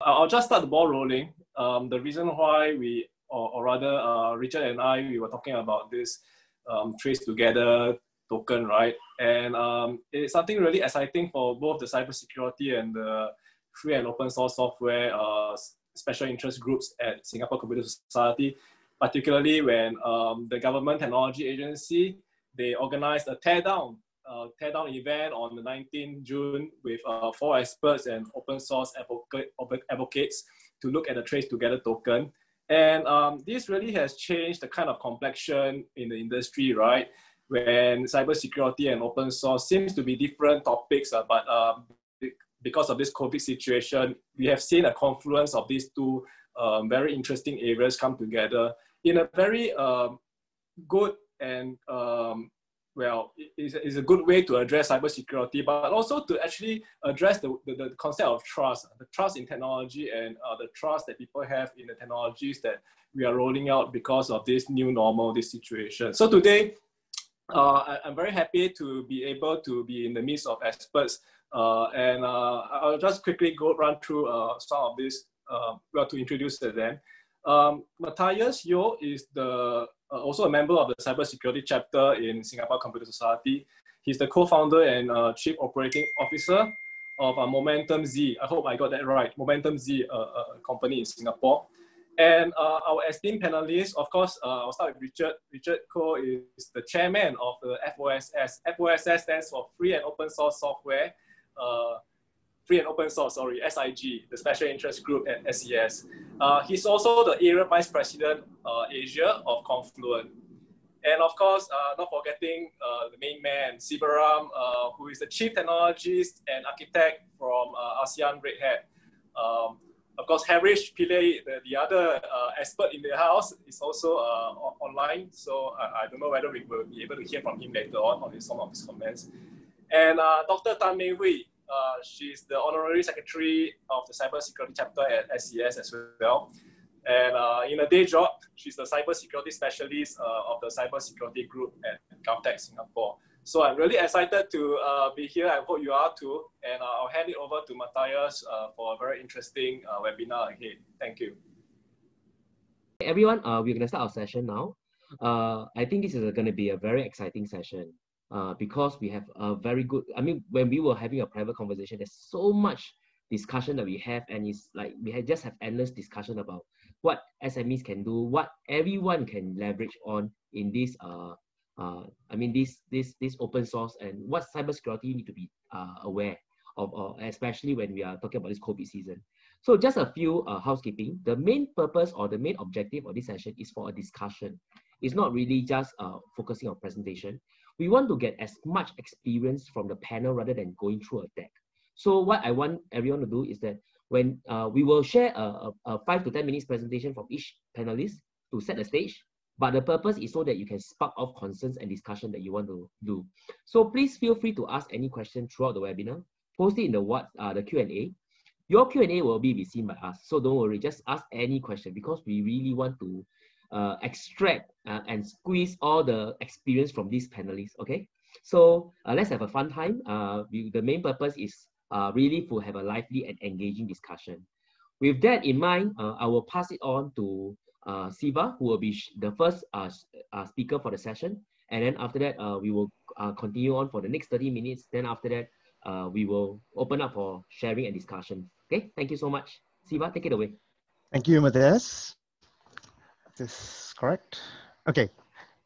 I'll just start the ball rolling. Um, the reason why we, or, or rather, uh, Richard and I, we were talking about this um, trace together token, right? And um, it's something really exciting for both the cybersecurity and the free and open source software uh, special interest groups at Singapore Computer Society, particularly when um, the government technology agency, they organized a teardown uh, teardown event on the 19th June with uh, four experts and open source advocate, advocates to look at the Trace Together token. And um, this really has changed the kind of complexion in the industry, right? When cybersecurity and open source seems to be different topics, uh, but um, because of this COVID situation, we have seen a confluence of these two um, very interesting areas come together in a very um, good and um, well, it's, a good way to address cybersecurity, but also to actually address the, the, the concept of trust, the trust in technology and uh, the trust that people have in the technologies that we are rolling out because of this new normal, this situation. So today, uh, I, am very happy to be able to be in the midst of experts uh, and uh, I'll just quickly go run through uh, some of this, uh, well, to introduce them. Um, Matthias Yeo is the uh, also a member of the cybersecurity chapter in Singapore Computer Society. He's the co-founder and uh, chief operating officer of uh, Momentum Z. I hope I got that right. Momentum Z, uh, a company in Singapore. And uh, our esteemed panelists, of course, uh, I'll start with Richard. Richard Koh is the chairman of the FOSS. FOSS stands for Free and Open Source Software. Free and Open Source, sorry, SIG, the Special Interest Group at SCS. Uh, he's also the Area Vice President uh, Asia of Confluent. And of course, uh, not forgetting uh, the main man, Sivaram, uh, who is the Chief Technologist and Architect from uh, ASEAN Red Hat. Um, of course, Harish Pillay, the, the other expert in the house, is also online. So I, I, don't know whether we will be able to hear from him later on on some of his comments. And Dr. Tan Mei Hui, uh, she's the honorary secretary of the cybersecurity chapter at SCS as well. And uh, in a day job, she's the cybersecurity specialist uh, of the cybersecurity group at GovTech Singapore. So I'm really excited to uh, be here. I hope you are too. And uh, I'll hand it over to Matthias for a very interesting webinar ahead. Thank you. Everyone, we're going to start our session now. I think this is going to be a very exciting session uh, because we have a very good, I mean, when we were having a private conversation, there's so much discussion that we have, and it's like we have just have endless discussion about what SMEs can do, what everyone can leverage on in this, uh, uh, I mean, this this this open source, and what cybersecurity you need to be uh, aware of, uh, especially when we are talking about this COVID season. So just a few uh, housekeeping. The main purpose or the main objective of this session is for a discussion. It's not really just uh, focusing on presentation we want to get as much experience from the panel rather than going through a deck. So what I want everyone to do is that when uh, we will share a, a, a, five to 10 minutes presentation from each panelist to set the stage, but the purpose is so that you can spark off concerns and discussion that you want to do. So please feel free to ask any question throughout the webinar, post it in the what uh, the Q&A. Your Q&A will be seen by us, so don't worry, just ask any question because we really want to uh, extract uh, and squeeze all the experience from these panelists, okay? So uh, let's have a fun time. Uh, we, the main purpose is uh, really to have a lively and engaging discussion. With that in mind, uh, I will pass it on to uh, Siva, who will be the first uh, uh, speaker for the session. And then after that, uh, we will uh, continue on for the next 30 minutes. Then after that, uh, we will open up for sharing and discussion. Okay, thank you so much. Siva, take it away. Thank you, Matthias this correct? Okay.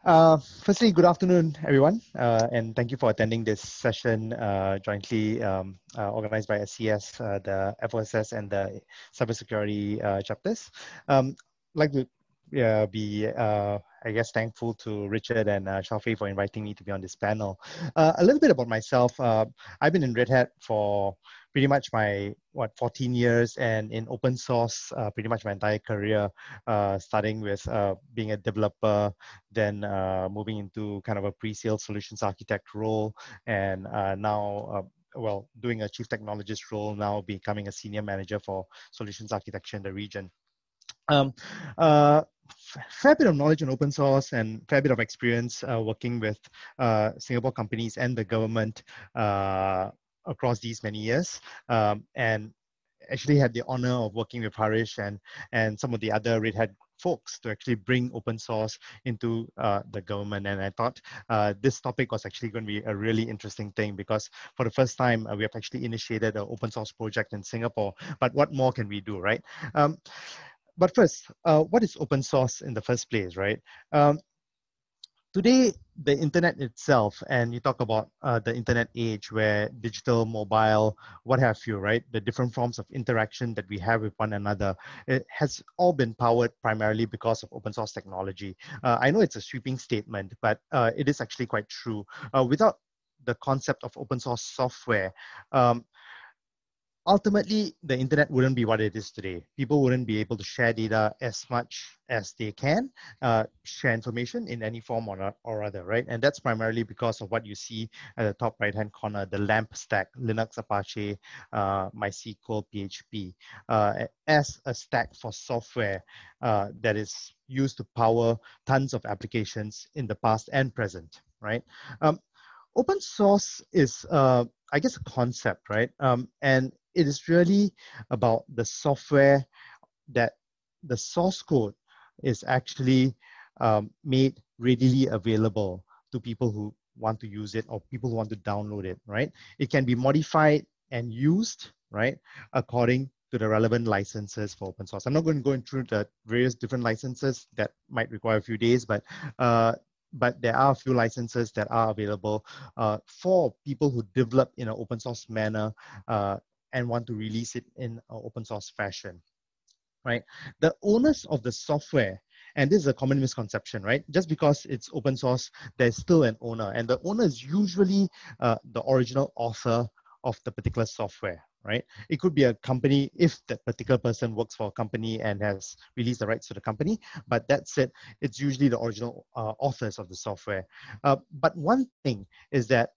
Uh, firstly, good afternoon, everyone, uh, and thank you for attending this session uh, jointly um, uh, organized by SCS, uh, the FOSS, and the cybersecurity uh, chapters. Um, like to be, I guess, thankful to Richard and uh, Shafi for inviting me to be on this panel. a little bit about myself. I've been in Red Hat for pretty much my what 14 years and in open source uh, pretty much my entire career uh, starting with uh, being a developer then uh, moving into kind of a pre-sale solutions architect role and uh, now uh, well doing a chief technologist role now becoming a senior manager for solutions architecture in the region. Um, fair bit of knowledge on open source and fair bit of experience uh, working with uh, Singapore companies and the government uh, across these many years. Um, and actually had the honor of working with Harish and, and some of the other Red Hat folks to actually bring open source into uh, the government. And I thought uh, this topic was actually going to be a really interesting thing because for the first time, uh, we have actually initiated an open source project in Singapore. But what more can we do, right? Um, but first, uh, what is open source in the first place, right? Um, today the internet itself and you talk about uh, the internet age where digital mobile what have you right? The different forms of interaction that we have with one another it has all been powered primarily because of open source technology. Uh, i know it's a sweeping statement but uh, it is actually quite true. Uh, without the concept of open source software um, ultimately the internet wouldn't be what it is today. People wouldn't be able to share data as much as they can uh, share information in any form or, or other right? And that's primarily because of what you see at the top right hand corner the lamp stack linux apache uh, mysql php uh, as a stack for software uh, that is used to power tons of applications in the past and present right? Um, open source is uh, I guess a concept, right? Um, and it is really about the software that the source code is actually um, made readily available to people who want to use it or people who want to download it, right? It can be modified and used, right, according to the relevant licenses for open source. I'm not going to go into the various different licenses that might require a few days, but uh, but there are a few licenses that are available uh, for people who develop in an open source manner uh, and want to release it in open source fashion, right? The owners of the software, and this is a common misconception, right? Just because it's open source, there's still an owner, and the owner is usually uh, the original author of the particular software, right? It could be a company if that particular person works for a company and has released the rights to the company, but that's it. It's usually the original uh, authors of the software. Uh, but one thing is that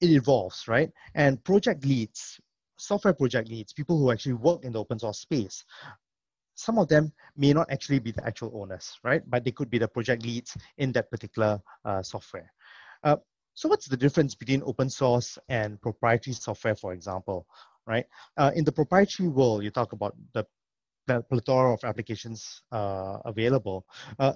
it evolves, right? And project leads, software project leads, people who actually work in the open source space, some of them may not actually be the actual owners, right? But they could be the project leads in that particular uh, software. Uh, so what's the difference between open source and proprietary software, for example? right? Uh, in the proprietary world, you talk about the, the plethora of applications uh, available. Uh,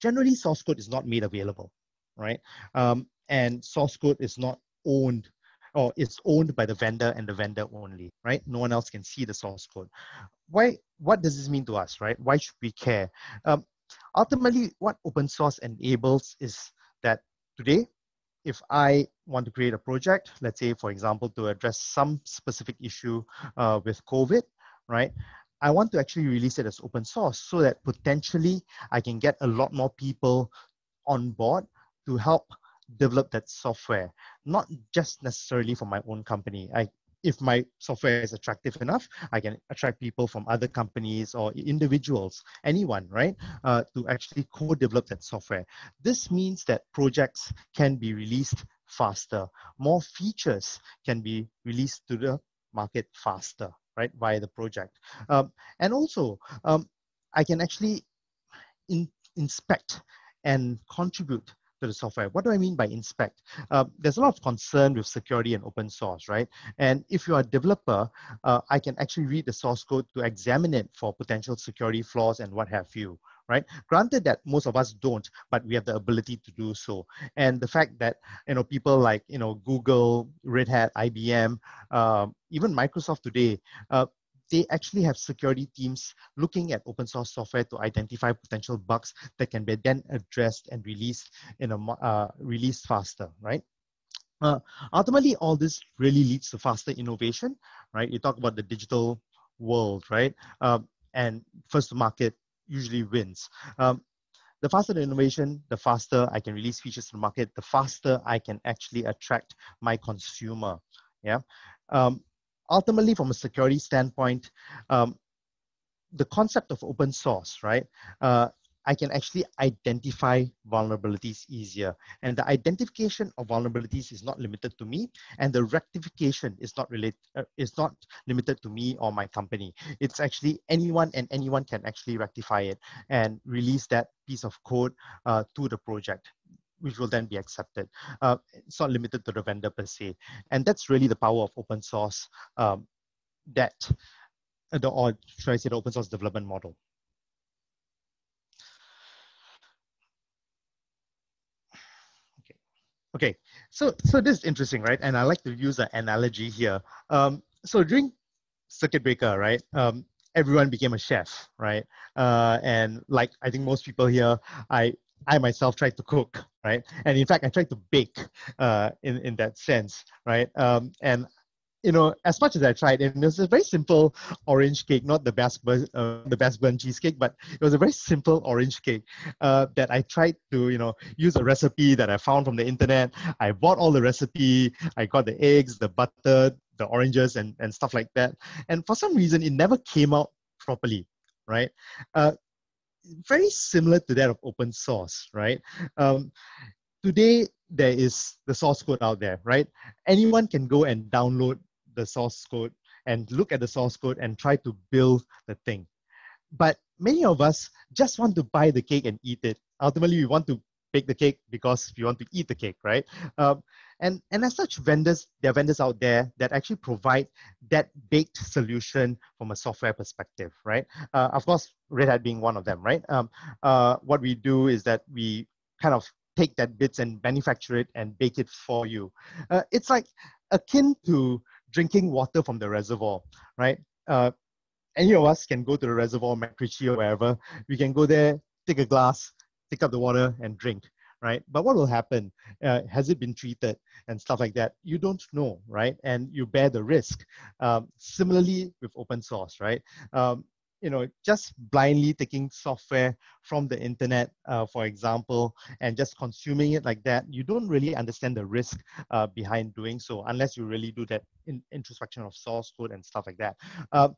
generally, source code is not made available, right? Um, and source code is not owned or it's owned by the vendor and the vendor only, right? No one else can see the source code. Why? What does this mean to us, right? Why should we care? Um, ultimately, what open source enables is that today if I want to create a project, let's say, for example, to address some specific issue uh, with COVID, right? I want to actually release it as open source so that potentially I can get a lot more people on board to help develop that software, not just necessarily for my own company. I if my software is attractive enough, I can attract people from other companies or individuals, anyone, right, uh, to actually co-develop that software. This means that projects can be released faster. More features can be released to the market faster, right, via the project. Um, and also, um, I can actually in, inspect and contribute to the software. What do I mean by inspect? Uh, there's a lot of concern with security and open source, right? And if you are a developer, uh, I can actually read the source code to examine it for potential security flaws and what have you, right? Granted that most of us don't, but we have the ability to do so. And the fact that, you know, people like, you know, Google, Red Hat, IBM, um, even Microsoft today, uh, they actually have security teams looking at open source software to identify potential bugs that can be then addressed and released in a uh, released faster, right? Uh, ultimately, all this really leads to faster innovation, right? You talk about the digital world, right? Um, and first to market usually wins. Um, the faster the innovation, the faster I can release features to the market, the faster I can actually attract my consumer. Yeah. Um, ultimately, from a security standpoint, um, the concept of open source, right? Uh, I can actually identify vulnerabilities easier. And the identification of vulnerabilities is not limited to me, and the rectification is not related uh, is not limited to me or my company. It's actually anyone and anyone can actually rectify it and release that piece of code uh, to the project which will then be accepted. Uh, it's not limited to the vendor per se. And that's really the power of open source um, that uh, the or should I say the open source development model. Okay, okay. So so this is interesting, right? And I like to use an analogy here. Um, so during circuit breaker, right? Um, everyone became a chef, right? Uh, and like I think most people here, I I myself tried to cook, right? And in fact, I tried to bake uh, in in that sense, right? Um, and you know, as much as I tried, and it was a very simple orange cake, not the best uh, the best burnt cheesecake, but it was a very simple orange cake uh, that I tried to, you know, use a recipe that I found from the internet. I bought all the recipe. I got the eggs, the butter, the oranges, and and stuff like that. And for some reason, it never came out properly, right? Uh, very similar to that of open source, right? Um, today there is the source code out there, right? Anyone can go and download the source code and look at the source code and try to build the thing. But many of us just want to buy the cake and eat it. Ultimately, we want to bake the cake because we want to eat the cake, right? Um, and, and as such, vendors, there are vendors out there that actually provide that baked solution from a software perspective, right? Uh, of course, Red Hat being one of them, right? Um, uh, what we do is that we kind of take that bits and manufacture it and bake it for you. Uh, it's like akin to drinking water from the reservoir, right? Uh, any of us can go to the reservoir, MacRitchie or wherever. We can go there, take a glass, take up the water and drink, right? But what will happen? Uh, has it been treated and stuff like that? You don't know, right? And you bear the risk. Um, similarly with open source, right? Um, you know, just blindly taking software from the internet, uh, for example, and just consuming it like that, you don't really understand the risk uh, behind doing so unless you really do that in introspection of source code and stuff like that. Um,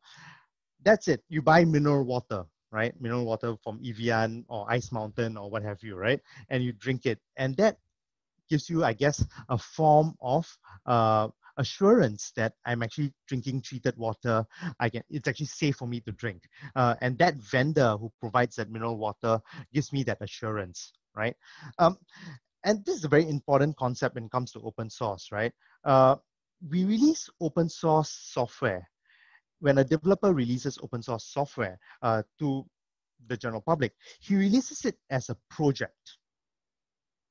that's it. You buy mineral water, right? Mineral water from Evian or Ice Mountain or what have you, right? And you drink it. And that gives you, I guess, a form of uh, assurance that I'm actually drinking treated water. I can it's actually safe for me to drink. Uh, and that vendor who provides that mineral water gives me that assurance, right? Um, and this is a very important concept when it comes to open source, right? Uh, we release open source software. When a developer releases open source software uh, to the general public, he releases it as a project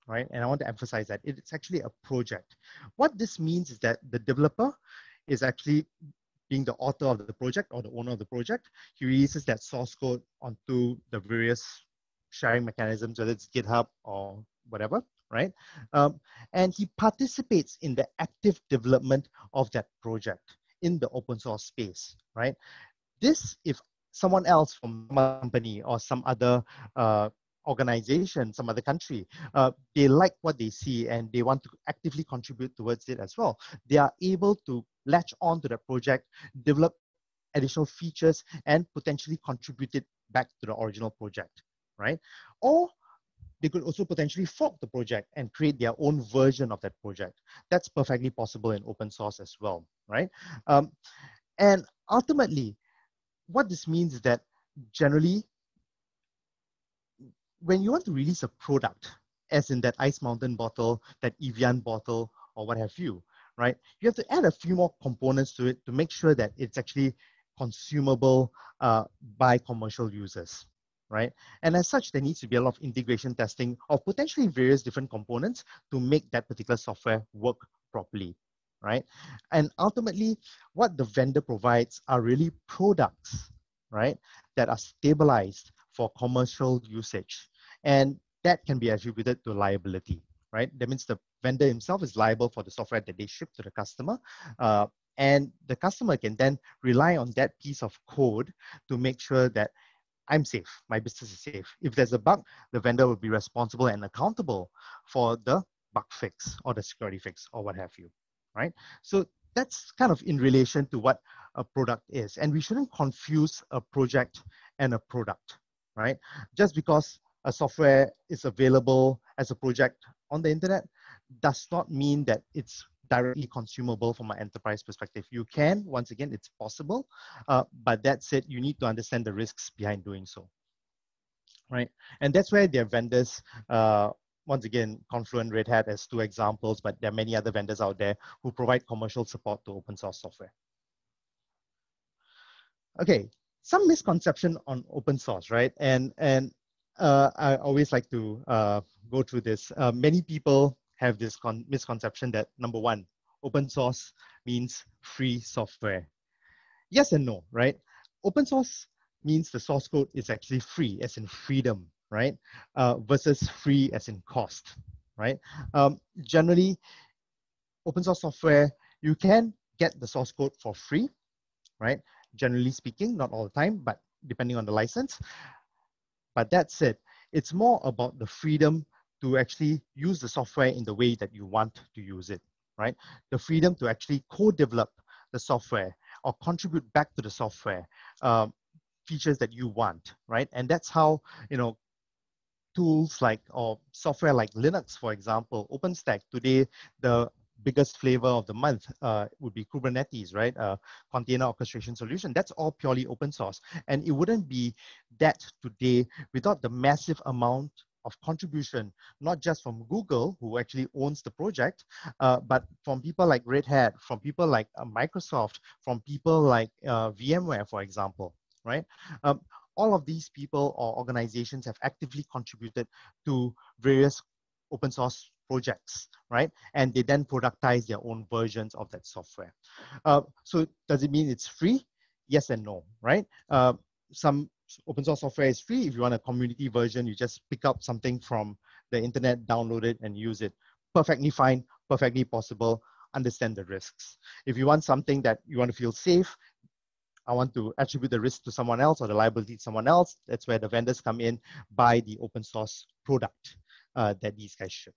right? And I want to emphasize that it's actually a project. What this means is that the developer is actually being the author of the project or the owner of the project. He releases that source code onto the various sharing mechanisms, whether it's GitHub or whatever, right? Um, and he participates in the active development of that project in the open source space, right? This, if someone else from a company or some other uh, organization, some other country, uh, they like what they see and they want to actively contribute towards it as well. They are able to latch on to the project, develop additional features, and potentially contribute it back to the original project, right? Or they could also potentially fork the project and create their own version of that project. That's perfectly possible in open source as well, right? Um, and ultimately, what this means is that generally when you want to release a product, as in that Ice Mountain bottle, that Evian bottle, or what have you, right? You have to add a few more components to it to make sure that it's actually consumable uh, by commercial users, right? And as such, there needs to be a lot of integration testing of potentially various different components to make that particular software work properly, right? And ultimately, what the vendor provides are really products, right, that are stabilized for commercial usage. And that can be attributed to liability, right? That means the vendor himself is liable for the software that they ship to the customer. Uh, and the customer can then rely on that piece of code to make sure that I'm safe, my business is safe. If there's a bug, the vendor will be responsible and accountable for the bug fix or the security fix or what have you, right? So that's kind of in relation to what a product is. And we shouldn't confuse a project and a product, right? Just because a software is available as a project on the internet does not mean that it's directly consumable from an enterprise perspective. You can, once again, it's possible, uh, but that said, you need to understand the risks behind doing so, right? And that's where their vendors, uh, once again, Confluent, Red Hat as two examples, but there are many other vendors out there who provide commercial support to open source software. okay, some misconception on open source, right? And and uh, I always like to uh, go through this. Uh, many people have this misconception that number one, open source means free software. Yes and no, right? Open source means the source code is actually free, as in freedom, right? Uh, versus free as in cost, right? Um, generally, open source software, you can get the source code for free, right? Generally speaking, not all the time, but depending on the license. But that said, It's more about the freedom to actually use the software in the way that you want to use it, right? The freedom to actually co-develop the software or contribute back to the software um, features that you want, right? And that's how, you know, tools like or software like Linux, for example, OpenStack, today the biggest flavor of the month uh, would be Kubernetes, right? Uh, container orchestration solution. That's all purely open source. And it wouldn't be that today without the massive amount of contribution, not just from Google, who actually owns the project, uh, but from people like Red Hat, from people like uh, Microsoft, from people like uh, VMware, for example, right? Um, all of these people or organizations have actively contributed to various open source projects, right? And they then productize their own versions of that software. Uh, so does it mean it's free? Yes and no, right? Some open source software is free. If you want a community version, you just pick up something from the internet, download it, and use it. Perfectly fine, perfectly possible. Understand the risks. If you want something that you want to feel safe, I want to attribute the risk to someone else or the liability to someone else. That's where the vendors come in, buy the open source product uh, that these guys ship,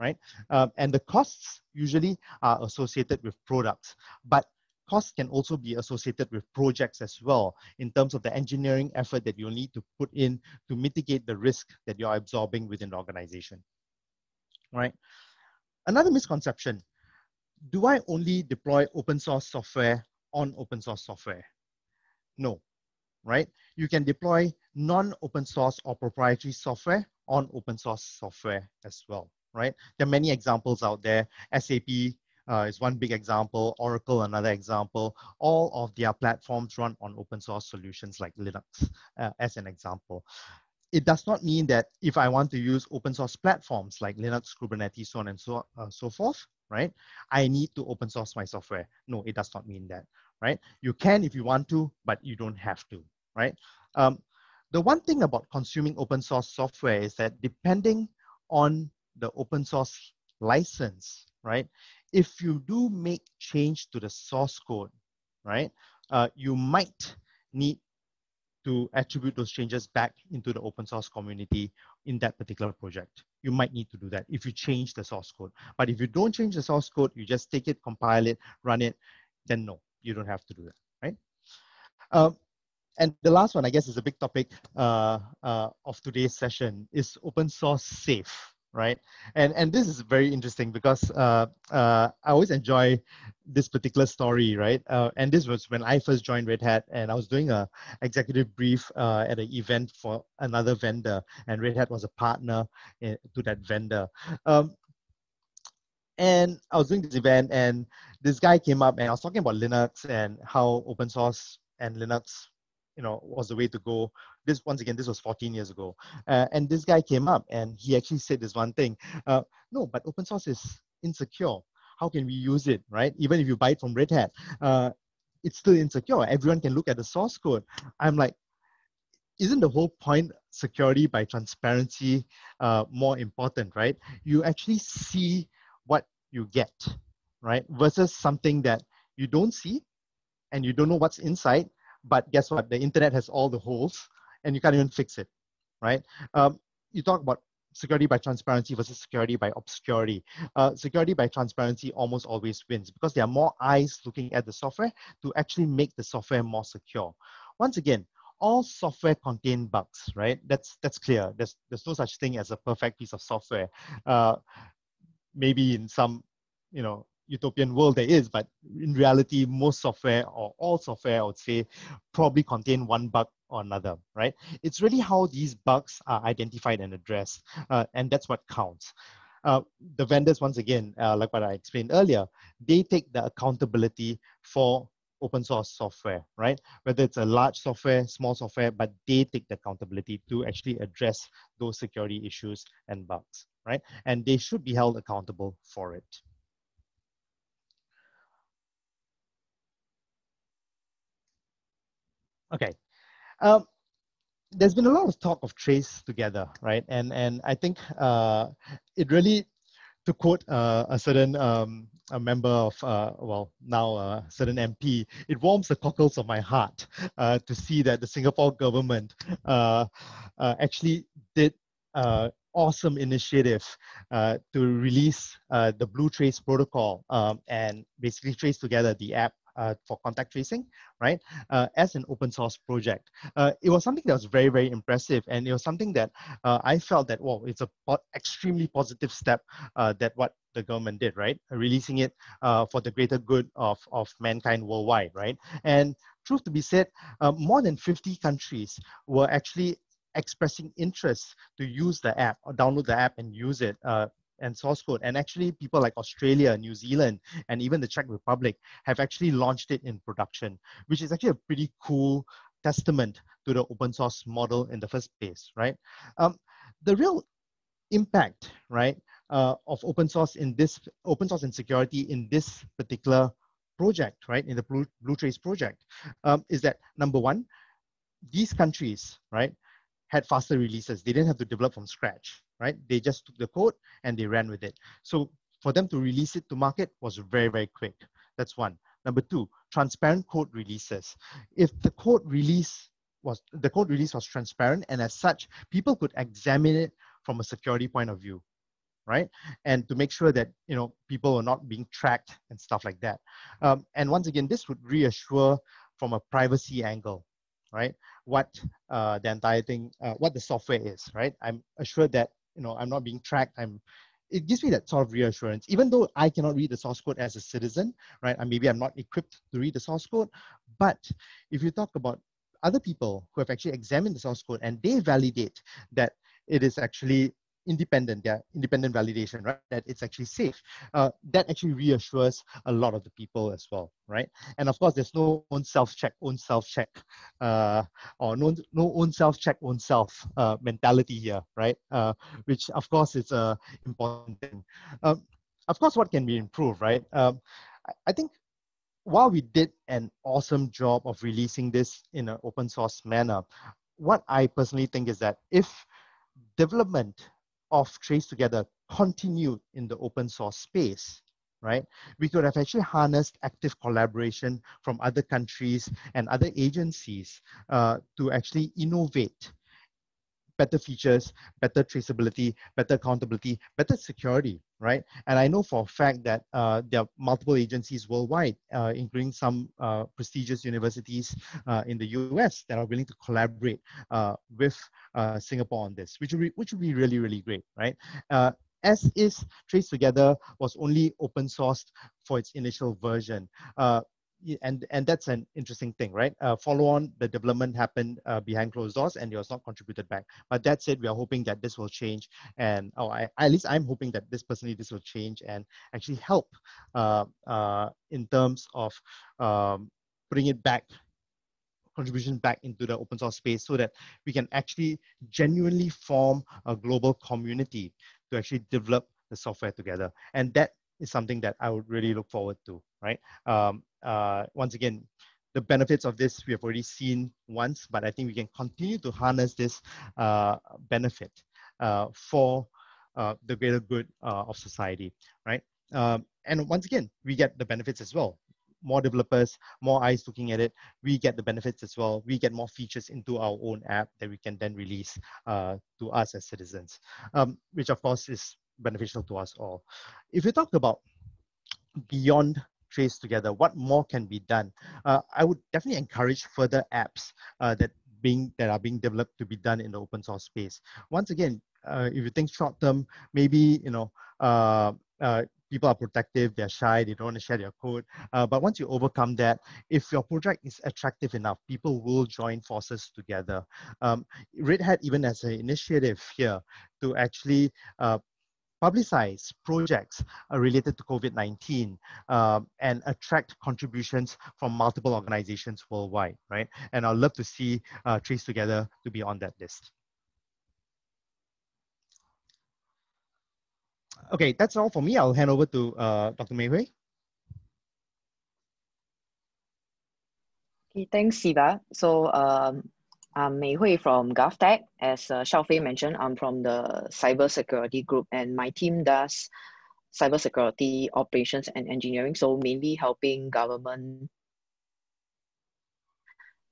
right? Um, and the costs usually are associated with products, but costs can also be associated with projects as well in terms of the engineering effort that you'll need to put in to mitigate the risk that you're absorbing within the organization, right? Another misconception, do I only deploy open source software on open source software? No, right? You can deploy non-open source or proprietary software on open source software as well, right? There are many examples out there. SAP uh, is one big example, Oracle another example. All of their platforms run on open source solutions like Linux uh, as an example. It does not mean that if I want to use open source platforms like Linux, Kubernetes, so on and so, uh, so forth, right? I need to open source my software. No, it does not mean that, right? You can if you want to, but you don't have to, right? Um, the one thing about consuming open source software is that depending on the open source license, right? If you do make change to the source code, right, uh, you might need to attribute those changes back into the open source community in that particular project. You might need to do that if you change the source code. But if you don't change the source code, you just take it, compile it, run it, then no, you don't have to do that, right? Um, and the last one, I guess, is a big topic uh, uh, of today's session is open source safe, right? And and this is very interesting because uh, uh, I always enjoy this particular story, right? Uh, and this was when I first joined Red Hat, and I was doing a executive brief uh, at an event for another vendor, and Red Hat was a partner in, to that vendor. Um, and I was doing this event, and this guy came up, and I was talking about Linux and how open source and Linux you know was the way to go. This once again this was 14 years ago. Uh, and this guy came up and he actually said this one thing uh, no but open source is insecure. How can we use it right? Even if you buy it from red hat uh, it's still insecure. Everyone can look at the source code. I'm like isn't the whole point security by transparency uh, more important right? You actually see what you get right versus something that you don't see and you don't know what's inside but guess what? The internet has all the holes and you can't even fix it, right? Um, you talk about security by transparency versus security by obscurity. Uh, security by transparency almost always wins because there are more eyes looking at the software to actually make the software more secure. Once again, all software contain bugs, right? That's that's clear. There's there's no such thing as a perfect piece of software. Uh, maybe in some, you know, utopian world there is, but in reality, most software or all software, I would say, probably contain one bug or another, right? It's really how these bugs are identified and addressed, uh, and that's what counts. Uh, the vendors, once again, uh, like what I explained earlier, they take the accountability for open source software, right? Whether it's a large software, small software, but they take the accountability to actually address those security issues and bugs, right? And they should be held accountable for it. Okay. Um, there's been a lot of talk of trace together, right? And and I think uh, it really, to quote uh, a certain um, a member of uh, well now a certain MP, it warms the cockles of my heart uh, to see that the Singapore government uh, uh, actually did awesome initiative to release the Blue Trace protocol um, and basically trace together the app uh, for contact tracing, right, uh, as an open source project. Uh, it was something that was very, very impressive. And it was something that uh, I felt that, well, it's a po extremely positive step uh, that what the government did, right? Releasing it uh, for the greater good of, of mankind worldwide, right? And truth to be said, more than 50 countries were actually expressing interest to use the app or download the app and use it uh, and source code. And actually, people like Australia, New Zealand, and even the Czech Republic have actually launched it in production, which is actually a pretty cool testament to the open source model in the first place, right? Um, the real impact, right, uh, of open source in this open source and security in this particular project, right, in the Blue, Blue Trace project, um, is that number one, these countries, right, had faster releases. They didn't have to develop from scratch, right? They just took the code and they ran with it. So for them to release it to market was very, very quick. That's one. Number two, transparent code releases. If the code release was the code release was transparent and as such, people could examine it from a security point of view, right? And to make sure that you know people are not being tracked and stuff like that. Um, and once again, this would reassure from a privacy angle, right? What uh, the entire thing, uh, what the software is, right? I'm assured that you know I'm not being tracked. I'm it gives me that sort of reassurance, even though I cannot read the source code as a citizen, right? And maybe I'm not equipped to read the source code. But if you talk about other people who have actually examined the source code and they validate that it is actually independent, their independent validation, right? That it's actually safe. Uh, that actually reassures a lot of the people as well, right? And of course, there's no own self-check, own self-check, uh, or no, no own self-check, own self uh, mentality here, right? Uh, which of course is a important thing. Um, of course, what can be improved, right? Um, I think while we did an awesome job of releasing this in an open source manner, what I personally think is that if development of Trace Together continued in the open source space, right? We could have actually harnessed active collaboration from other countries and other agencies uh, to actually innovate better features, better traceability, better accountability, better security, right? And I know for a fact that uh, there are multiple agencies worldwide, uh, including some uh, prestigious universities uh, in the US that are willing to collaborate uh, with uh, Singapore on this, which would, be, which would be really, really great, right? as is Trace Together was only open sourced for its initial version and and that's an interesting thing, right? Uh, follow on, the development happened uh, behind closed doors, and it was not contributed back. But that said, we are hoping that this will change, and oh, I, at least I'm hoping that this personally this will change and actually help uh, uh in terms of um, putting it back contribution back into the open source space so that we can actually genuinely form a global community to actually develop the software together and that is something that I would really look forward to, right? Um, uh, once again, the benefits of this we have already seen once, but I think we can continue to harness this uh, benefit uh, for uh, the greater good uh, of society, right? Um, and once again, we get the benefits as well. More developers, more eyes looking at it, we get the benefits as well. We get more features into our own app that we can then release uh, to us as citizens, um, which of course is beneficial to us all. If you talk about beyond trace together, what more can be done? Uh, I would definitely encourage further apps uh, that being that are being developed to be done in the open source space. Once again, uh, if you think short term, maybe you know uh, uh, people are protective, they're shy, they don't want to share their code. Uh, but once you overcome that, if your project is attractive enough, people will join forces together. Um, Red Hat even has an initiative here to actually uh, publicize projects uh, related to COVID-19 um, and attract contributions from multiple organizations worldwide, right? And I'd love to see uh, Trace Together to be on that list. Okay, that's all for me. I'll hand over to uh, Dr. Mei Hui. Okay, thanks, Siva. So um, I'm Mei Hui from GovTech. As uh, Xiaofei mentioned, I'm from the cybersecurity group, and my team does cybersecurity operations and engineering. So mainly helping government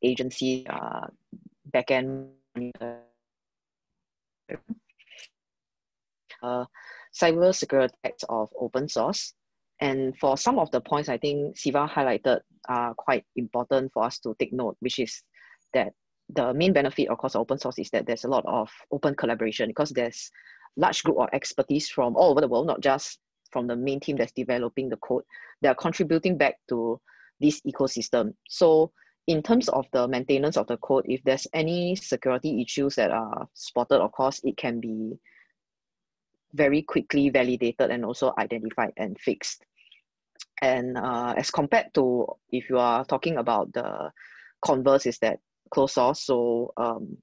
agency uh, backend uh, cybersecurity of open source. And for some of the points, I think Siva highlighted are quite important for us to take note, which is that the main benefit, of course, of open source is that there's a lot of open collaboration because there's large group of expertise from all over the world, not just from the main team that's developing the code. They are contributing back to this ecosystem. So in terms of the maintenance of the code, if there's any security issues that are spotted, of course, it can be very quickly validated and also identified and fixed. And uh, as compared to if you are talking about the converse is that closed source, so um,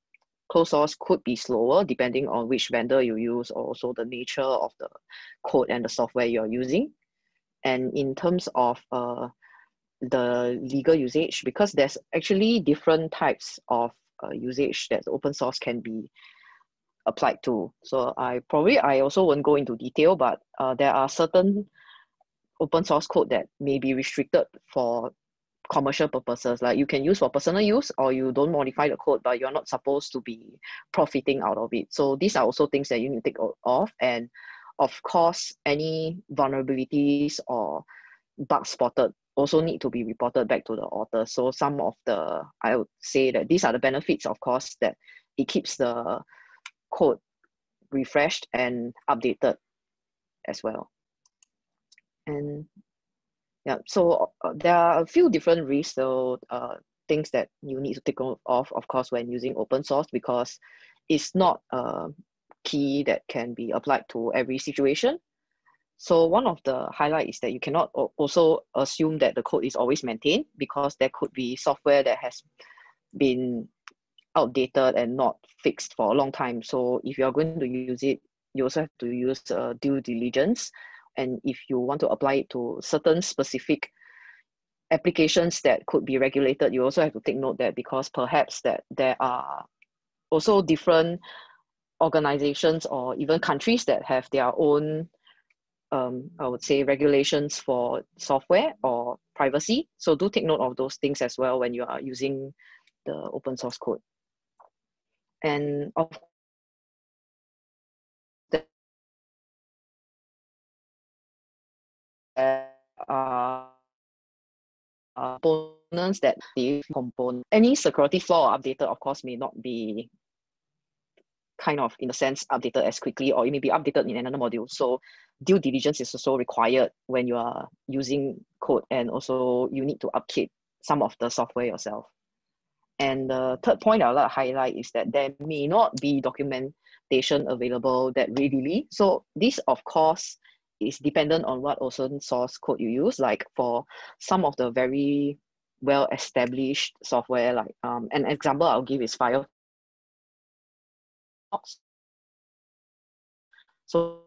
closed source could be slower depending on which vendor you use or also the nature of the code and the software you're using. And in terms of uh, the legal usage, because there's actually different types of uh, usage that open source can be applied to. So I probably I also won't go into detail, but uh, there are certain open source code that may be restricted for commercial purposes. Like you can use for personal use or you don't modify the code, but you're not supposed to be profiting out of it. So these are also things that you need to take off. And of course, any vulnerabilities or bugs spotted also need to be reported back to the author. So some of the, I would say that these are the benefits, of course, that it keeps the code refreshed and updated as well. And yeah, so uh, there are a few different risks, so uh, things that you need to take off, of course, when using open source because it's not a key that can be applied to every situation. So one of the highlight is that you cannot also assume that the code is always maintained because there could be software that has been outdated and not fixed for a long time. So if you're going to use it, you also have to use uh, due diligence. And if you want to apply it to certain specific applications that could be regulated, you also have to take note that because perhaps that there are also different organizations or even countries that have their own um, I would say regulations for software or privacy. So do take note of those things as well when you are using the open source code and of uh, components that the component any security flaw updated of course may not be kind of in a sense updated as quickly or it may be updated in another module. So due diligence is also required when you are using code and also you need to upkeep some of the software yourself. And the third point I'd like highlight is that there may not be documentation available that readily. So this, of course, is dependent on what open source code you use. Like for some of the very well-established software, like um, an example I'll give is Firefox. So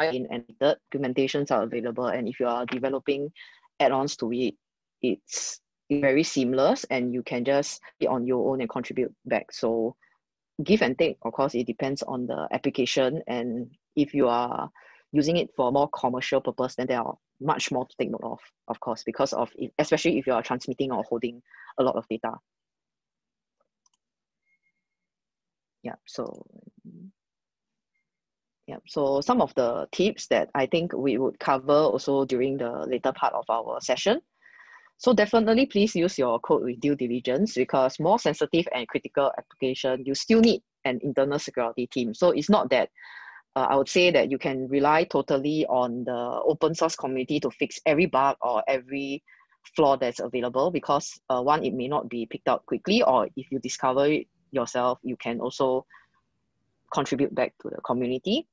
in and the documentations are available, and if you are developing add-ons to it, it's very seamless and you can just be on your own and contribute back. So give and take, of course, it depends on the application. And if you are using it for more commercial purpose, then there are much more to take note of, of course, because of, especially if you are transmitting or holding a lot of data. Yeah, so yeah, so some of the tips that I think we would cover also during the later part of our session so definitely please use your code with due diligence because more sensitive and critical application, you still need an internal security team. So it's not that uh, I would say that you can rely totally on the open source community to fix every bug or every flaw that's available because uh, one, it may not be picked up quickly or if you discover it yourself, you can also contribute back to the community.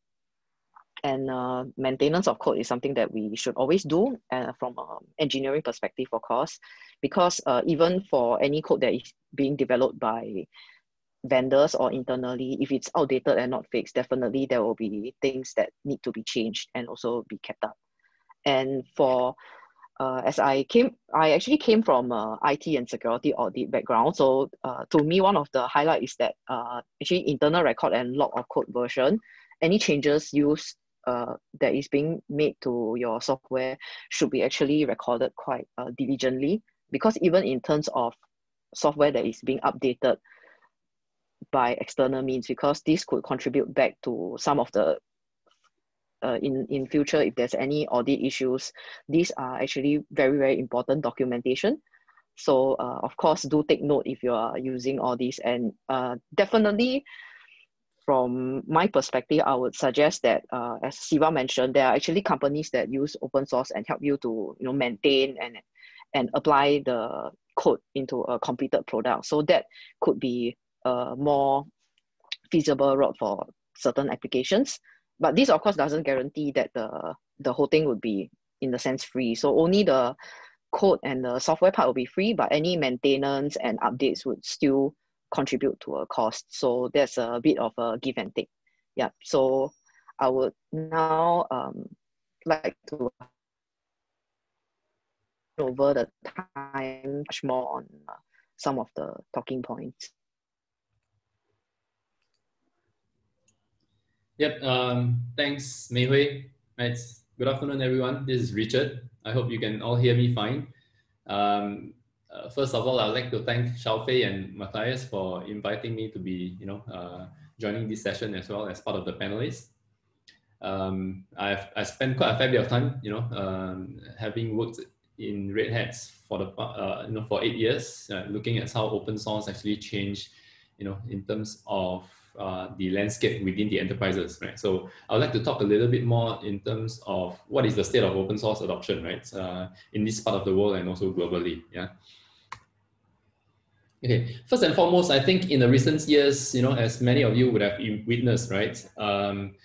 and uh, maintenance of code is something that we should always do uh, from an engineering perspective, of course, because uh, even for any code that is being developed by vendors or internally, if it's outdated and not fixed, definitely there will be things that need to be changed and also be kept up. And for uh, as I came, I actually came from uh, IT and security audit background. So uh, to me, one of the highlight is that uh, actually internal record and log of code version, any changes used uh, that is being made to your software should be actually recorded quite uh, diligently because even in terms of software that is being updated by external means because this could contribute back to some of the uh, in in future if there's any audit issues these are actually very very important documentation so uh, of course do take note if you are using all these and uh, definitely from my perspective, I would suggest that, uh, as Siva mentioned, there are actually companies that use open source and help you to you know maintain and and apply the code into a completed product. So that could be a more feasible route for certain applications. But this, of course, doesn't guarantee that the the whole thing would be in the sense free. So only the code and the software part will be free, but any maintenance and updates would still contribute to a cost. So there's a bit of a give and take. Yeah. So I would now um, like to over the time much more on uh, some of the talking points. Yep. Um, thanks, Mei Hui. Right. Good afternoon, everyone. This is Richard. I hope you can all hear me fine. Um, uh, first of all, I'd like to thank Xiaofei and Matthias for inviting me to be, you know, uh, joining this session as well as part of the panelists. Um, I've I spent quite a fair bit of time, you know, um, having worked in Red Hats for the uh, you know for eight years, uh, looking at how open source actually changed, you know, in terms of uh, the landscape within the enterprises, right? So I would like to talk a little bit more in terms of what is the state of open source adoption, right, uh, in this part of the world and also globally, yeah. Okay, first and foremost, I think in the recent years, you know, as many of you would have witnessed, right, um,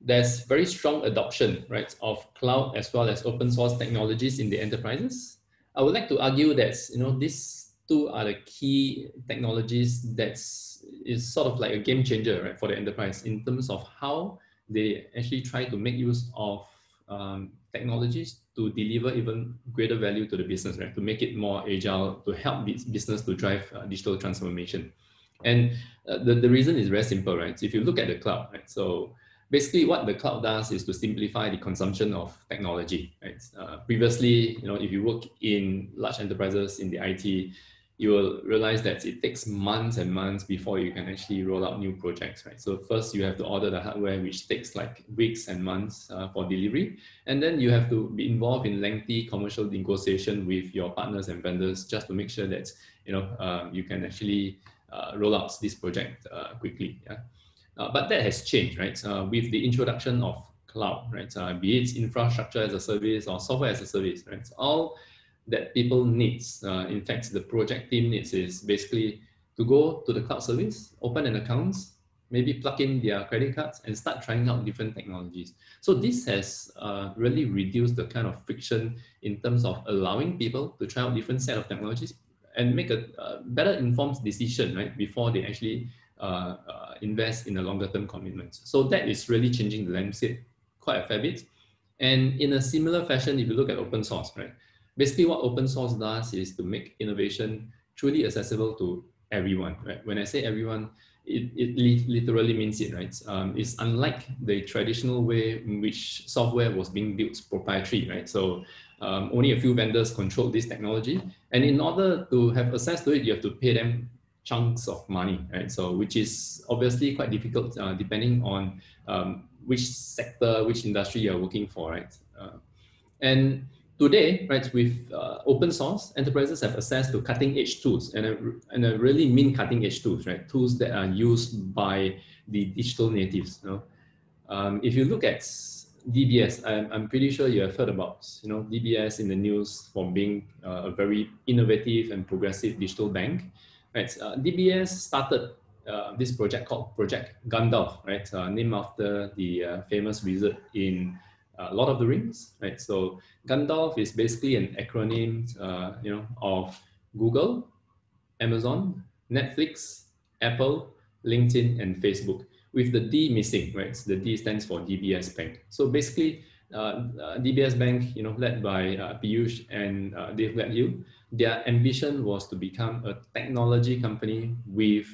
there's very strong adoption, right, of cloud as well as open source technologies in the enterprises. I would like to argue that, you know, these two are the key technologies that's is sort of like a game changer, right, for the enterprise in terms of how they actually try to make use of um, technologies to deliver even greater value to the business, right? To make it more agile, to help this business to drive uh, digital transformation. And uh, the, the reason is very simple, right? So if you look at the cloud, right? So basically what the cloud does is to simplify the consumption of technology, right? Uh, previously, you know, if you work in large enterprises in the IT, you will realize that it takes months and months before you can actually roll out new projects, right? So first you have to order the hardware, which takes like weeks and months uh, for delivery. And then you have to be involved in lengthy commercial negotiation with your partners and vendors just to make sure that, you know, um, you can actually uh, roll out this project uh, quickly, yeah? Uh, but that has changed, right? Uh, with the introduction of cloud, right? Uh, be it infrastructure as a service or software as a service, right? All that people needs, uh, in fact, the project team needs is basically to go to the cloud service, open an account, maybe plug in their credit cards and start trying out different technologies. So this has uh, really reduced the kind of friction in terms of allowing people to try out different set of technologies and make a, a better informed decision, right, before they actually uh, uh, invest in a longer term commitment. So that is really changing the landscape quite a fair bit. And in a similar fashion, if you look at open source, right, basically what open source does is to make innovation truly accessible to everyone, right? When I say everyone, it, it literally means it, right? Um, it's unlike the traditional way in which software was being built proprietary, right? So um, only a few vendors control this technology. And in order to have access to it, you have to pay them chunks of money, right? So which is obviously quite difficult uh, depending on um, which sector, which industry you're working for, right? Uh, and Today, right, with uh, open source, enterprises have access to cutting edge tools and a, and a really mean cutting edge tools, right? Tools that are used by the digital natives. You know? Um, if you look at DBS, I'm, I'm pretty sure you have heard about, you know, DBS in the news for being uh, a very innovative and progressive digital bank. Right, uh, DBS started uh, this project called Project Gandalf, right? Uh, named after the uh, famous wizard in uh, Lord of the Rings, right? So Gandalf is basically an acronym, uh, you know, of Google, Amazon, Netflix, Apple, LinkedIn, and Facebook, with the D missing, right? So the D stands for DBS Bank. So basically, uh, DBS Bank, you know, led by uh, Piyush and uh, Dave Gledhill, their ambition was to become a technology company with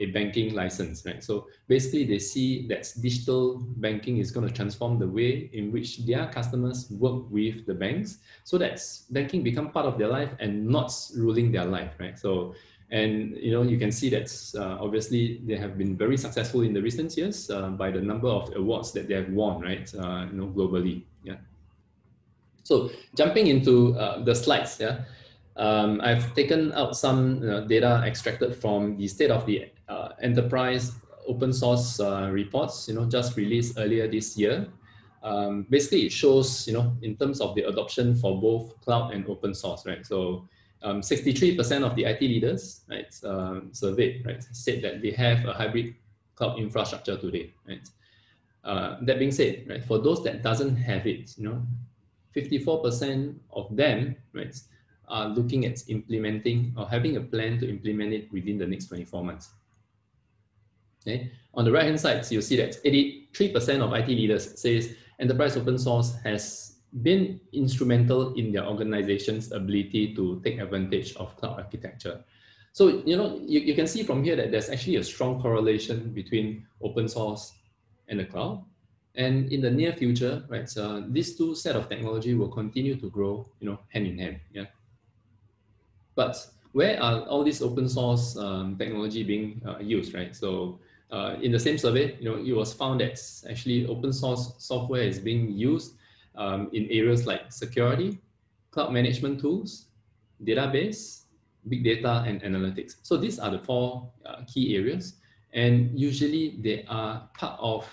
a banking license, right? So basically they see that digital banking is going to transform the way in which their customers work with the banks so that banking become part of their life and not ruling their life, right? So, and you know, you can see that uh, obviously they have been very successful in the recent years uh, by the number of awards that they have won, right? Uh, you know, globally, yeah. So jumping into uh, the slides, yeah. Um, I've taken out some uh, data extracted from the state of the uh, enterprise open source uh, reports, you know, just released earlier this year. Um, basically, it shows, you know, in terms of the adoption for both cloud and open source, right? So 63% um, of the IT leaders, right, um, surveyed, right, said that they have a hybrid cloud infrastructure today, right? Uh, that being said, right, for those that doesn't have it, you know, 54% of them, right, are looking at implementing or having a plan to implement it within the next 24 months. Okay. On the right hand side, you'll see that 83% of IT leaders says enterprise open source has been instrumental in their organization's ability to take advantage of cloud architecture. So, you know, you, you can see from here that there's actually a strong correlation between open source and the cloud. And in the near future, right, uh, these two set of technology will continue to grow, you know, hand in hand. Yeah. But where are all these open source um, technology being uh, used, right? So uh, in the same survey, you know, it was found that actually open source software is being used um, in areas like security, cloud management tools, database, big data, and analytics. So these are the four uh, key areas. And usually they are part of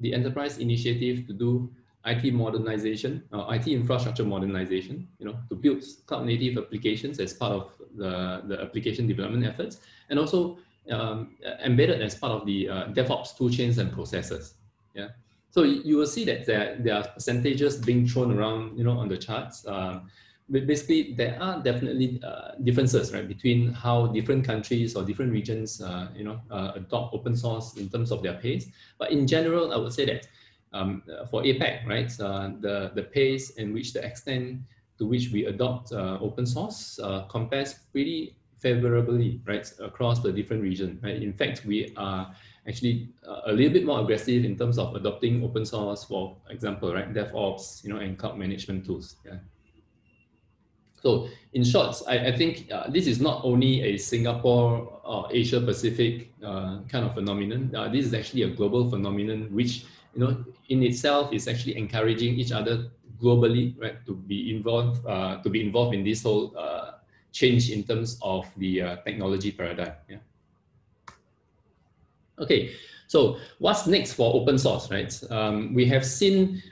the enterprise initiative to do IT modernization, uh, IT infrastructure modernization, you know, to build cloud native applications as part of the, the application development efforts, and also um, embedded as part of the uh, DevOps tool chains and processes. Yeah. So you will see that there, there are percentages being thrown around, you know, on the charts. Um, but basically, there are definitely uh, differences, right, between how different countries or different regions, uh, you know, uh, adopt open source in terms of their pace. But in general, I would say that um, for APAC, right, uh, the, the pace and which the extent to which we adopt uh, open source uh, compares pretty favorably, right, across the different regions. Right? In fact, we are actually uh, a little bit more aggressive in terms of adopting open source, for example, right, DevOps, you know, and cloud management tools. Yeah. So in short, I, I think uh, this is not only a Singapore or Asia Pacific uh, kind of phenomenon. Uh, this is actually a global phenomenon which you know, in itself is actually encouraging each other globally, right, to be involved, uh, to be involved in this whole uh, change in terms of the uh, technology paradigm. Yeah. Okay, so what's next for open source, right? Um, we have seen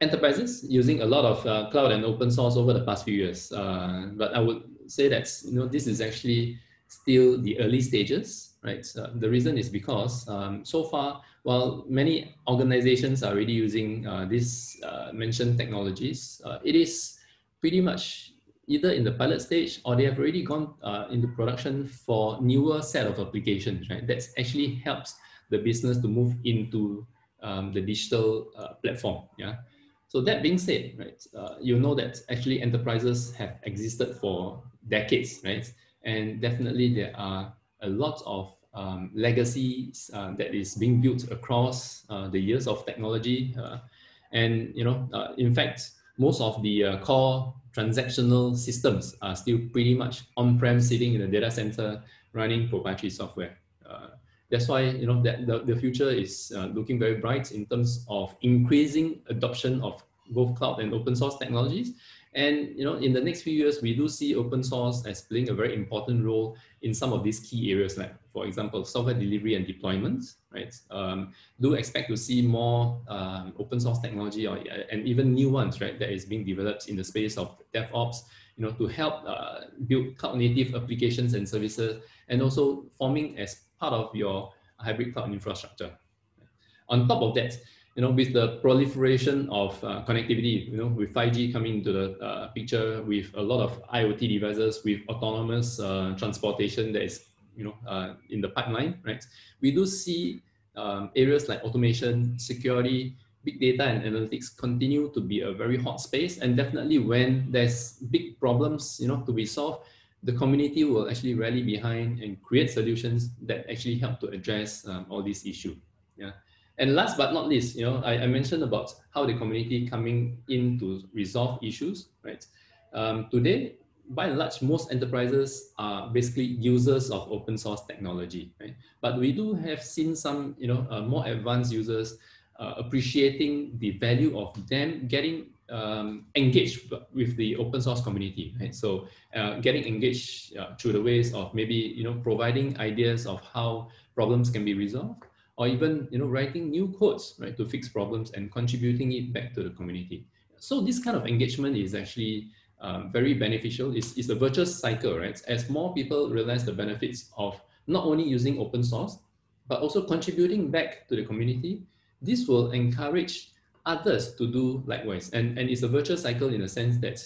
enterprises using a lot of uh, cloud and open source over the past few years, uh, but I would say that you know this is actually still the early stages, right? So the reason is because um, so far while many organizations are already using uh, these uh, mentioned technologies, uh, it is pretty much either in the pilot stage or they have already gone uh, into production for newer set of applications, right? That actually helps the business to move into um, the digital uh, platform, yeah? So that being said, right, uh, you know that actually enterprises have existed for decades, right? And definitely there are a lot of um, legacy uh, that is being built across uh, the years of technology. Uh, and, you know, uh, in fact, most of the uh, core transactional systems are still pretty much on-prem sitting in the data center running proprietary software. Uh, that's why, you know, that the, the future is looking very bright in terms of increasing adoption of both cloud and open source technologies and you know, in the next few years, we do see open source as playing a very important role in some of these key areas, like for example, software delivery and deployment. Right? Um, do expect to see more um, open source technology or and even new ones, right? That is being developed in the space of DevOps, you know, to help uh, build cloud native applications and services, and also forming as part of your hybrid cloud infrastructure. On top of that, you know, with the proliferation of uh, connectivity, you know, with 5G coming into the uh, picture, with a lot of IoT devices, with autonomous uh, transportation that is, you know, uh, in the pipeline, right? We do see um, areas like automation, security, big data and analytics continue to be a very hot space. And definitely when there's big problems, you know, to be solved, the community will actually rally behind and create solutions that actually help to address um, all these issues. Yeah. And last but not least, you know, I, I, mentioned about how the community coming in to resolve issues, right? Um, today, by and large, most enterprises are basically users of open source technology, right? But we do have seen some, you know, uh, more advanced users uh, appreciating the value of them getting um, engaged with the open source community, right? So uh, getting engaged uh, through the ways of maybe, you know, providing ideas of how problems can be resolved or even, you know, writing new codes, right, to fix problems and contributing it back to the community. So this kind of engagement is actually um, very beneficial. It's, it's a virtuous cycle, right? As more people realize the benefits of not only using open source, but also contributing back to the community, this will encourage others to do likewise. And, and it's a virtuous cycle in a sense that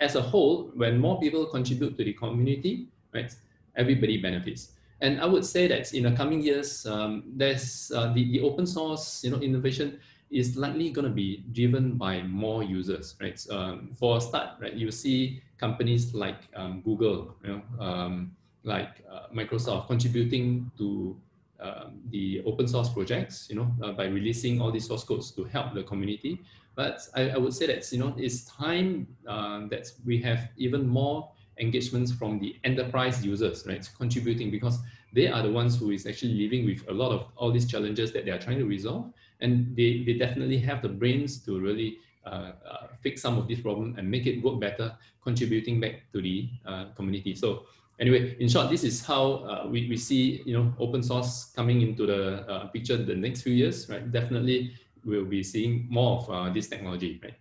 as a whole, when more people contribute to the community, right, everybody benefits. And I would say that in the coming years, um, there's uh, the, the open source you know, innovation is likely going to be driven by more users, right? Um, for a start, right, you see companies like um, Google, you know, um, like uh, Microsoft contributing to um, the open source projects, you know, uh, by releasing all these source codes to help the community. But I, I would say that, you know, it's time uh, that we have even more engagements from the enterprise users, right, contributing because they are the ones who is actually living with a lot of all these challenges that they are trying to resolve. And they, they definitely have the brains to really uh, uh, fix some of these problems and make it work better, contributing back to the uh, community. So anyway, in short, this is how uh, we, we see you know open source coming into the uh, picture the next few years, right? Definitely, we'll be seeing more of uh, this technology, right?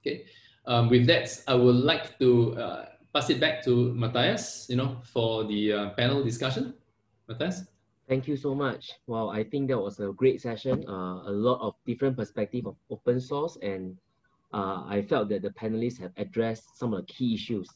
Okay. Um, with that, I would like to uh, pass it back to Matthias, you know, for the uh, panel discussion. Matthias. Thank you so much. Well, I think that was a great session. Uh, a lot of different perspective of open source, and I felt that the panelists have addressed some of the key issues